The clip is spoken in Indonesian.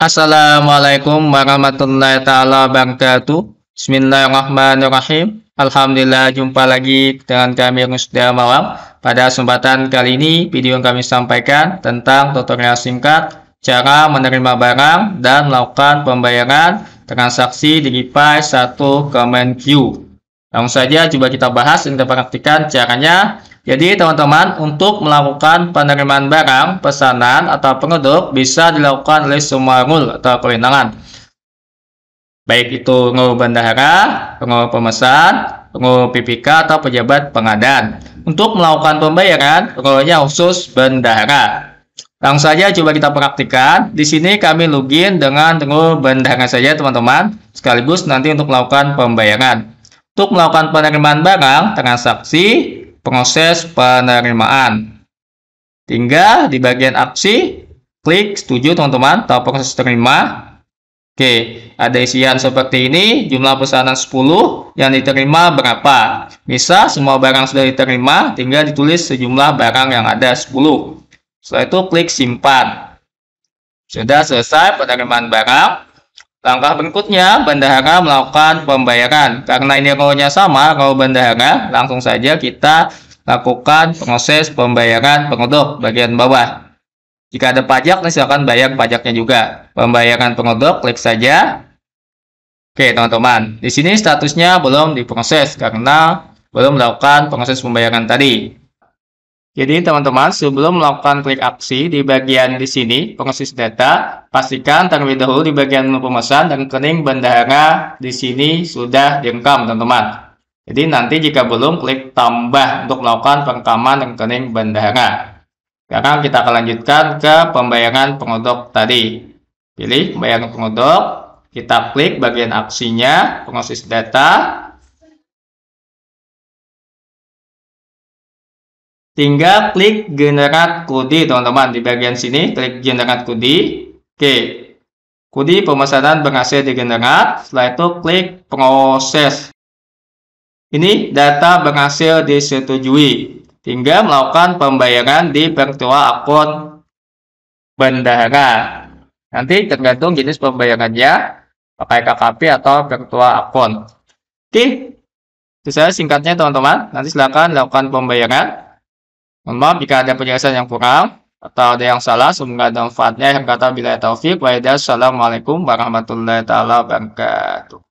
Assalamualaikum warahmatullahi taala wabarakatuh. Bismillahirrahmanirrahim. Alhamdulillah jumpa lagi dengan kami Rusda Mawam. Pada kesempatan kali ini video yang kami sampaikan tentang tutorial singkat cara menerima barang dan melakukan pembayaran transaksi di GPay 1 Command Q. Langsung saja coba kita bahas dan kita praktikkan caranya jadi teman-teman untuk melakukan penerimaan barang, pesanan, atau pengaduk bisa dilakukan oleh semua rule atau kewenangan. Baik itu rule bendahara, rule pemesan, rule PPK, atau pejabat pengadaan. Untuk melakukan pembayaran, rule-nya khusus bendahara. Langsung saja coba kita praktikkan. Di sini kami login dengan rule bendahara saja teman-teman. Sekaligus nanti untuk melakukan pembayaran. Untuk melakukan penerimaan barang, transaksi, proses penerimaan. Tinggal di bagian aksi, klik setuju teman-teman, atau proses terima. Oke, ada isian seperti ini, jumlah pesanan 10, yang diterima berapa. Bisa semua barang sudah diterima, tinggal ditulis sejumlah barang yang ada 10. Setelah itu klik simpan. Sudah selesai penerimaan barang, Langkah berikutnya, bendahara melakukan pembayaran. Karena ini row-nya sama, row bendahara, langsung saja kita lakukan proses pembayaran pengodok bagian bawah. Jika ada pajak, silakan bayar pajaknya juga. Pembayaran pengodok, klik saja. Oke, teman-teman. Di sini statusnya belum diproses karena belum melakukan proses pembayaran tadi. Jadi teman-teman, sebelum melakukan klik aksi di bagian di sini, proses data, pastikan terlebih dahulu di bagian menu pemesan dan rekening bendahara di sini sudah direkam, teman-teman. Jadi nanti jika belum, klik tambah untuk melakukan perekaman rekening bendahara. Sekarang kita akan lanjutkan ke pembayaran pengodok tadi. Pilih pembayaran pengodok, kita klik bagian aksinya, proses data, Tinggal klik generate kode teman-teman di bagian sini klik generate kode. Oke. Kode pemesanan berhasil digenerate. Setelah itu klik proses. Ini data berhasil disetujui. Tinggal melakukan pembayaran di virtual akun bendahara. Nanti tergantung jenis pembayarannya, pakai KKP atau virtual akun. Oke, itu saya singkatnya teman-teman. Nanti silakan lakukan pembayaran. Mohon maaf jika ada penjelasan yang kurang atau ada yang salah. Semoga ada manfaatnya. Yang kata bila taufik. Wassalamualaikum warahmatullahi wabarakatuh.